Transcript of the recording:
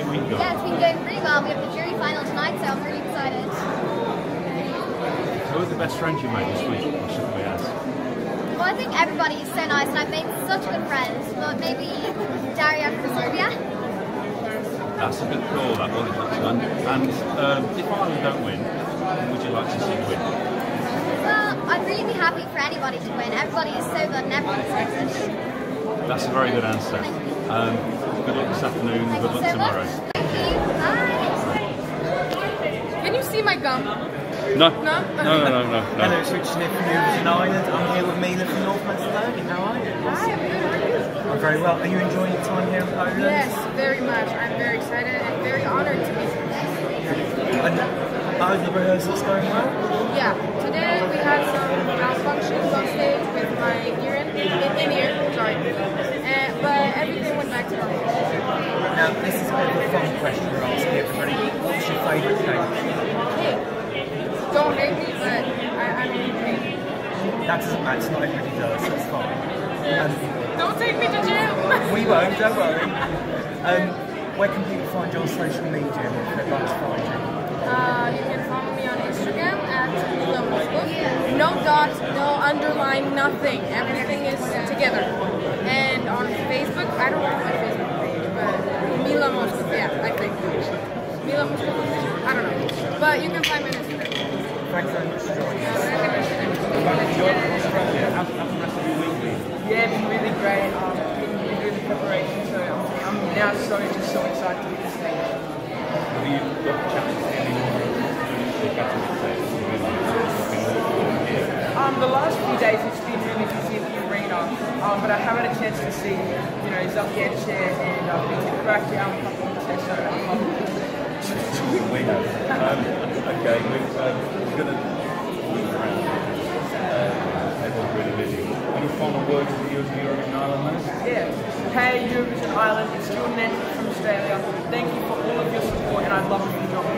your week going? Yeah, it's been going pretty well. We have the jury final tonight, so I'm really excited. Who are the best friends you made this week, or should we ask? Well, I think everybody is so nice, and I've made such good friends, but maybe Daria from Serbia. That's a good call, that one. And um, if Ireland don't win, would you like to see win? Well, I'd really be happy for anybody to win. Everybody is so good and is so good. That's a very good answer. Um, good luck this afternoon, Thank good luck so tomorrow. much. Thank you. Bye. Can you see my gum? No. No? No, no, no, no. Hello, it's Richard Smith from Movers in Ireland. I'm here with Mila from North Macedonia. How are you? Hi, I'm good. How are you? I'm very well. Are you enjoying your time here in Poland? Yes, very much. I'm very excited and very honored to be here. And are the rehearsals going well? Yeah, today we had some malfunctions on stage with my ear in, in, in ear, sorry. Uh, but everything went back to normal. Now, this is a bit of a fun question we're asking everybody. What's your favourite change? Hey, don't hate me, but I, I'm in pain. That doesn't matter. Not everybody does. That's fine. Um, Don't take me to jail! we won't. Don't worry. Um, where can people find you on social media if they'd like to find you? Uh, you can follow me on Instagram at Mila No dot, no underline, nothing. Everything is together. And on Facebook, I don't know my Facebook page, but Mila Moskov, yeah, I think. Mila Moskov, I don't know. But you can find me on Instagram. Thanks very much for joining us. How's how's the rest of your week been? Yeah, been really great. Um, been been doing the preparation, so I'm, I'm now so just so excited to be the stage. Have you got a chance to any more the? Um, the last few days it's been really busy at the arena, um, but I haven't had a chance to see, you know, Zapienche and uh, Peter Crackdown, a couple of so um, We have. Um, okay, we're, um, we're going to move around. Uh, everyone's really busy. Any final words for you as the Eurovision Ireland winners? yeah. Hey, Eurovision Ireland, it's Jordan Anthony from Australia. Thank you for all of your support, and I'd love if you drop me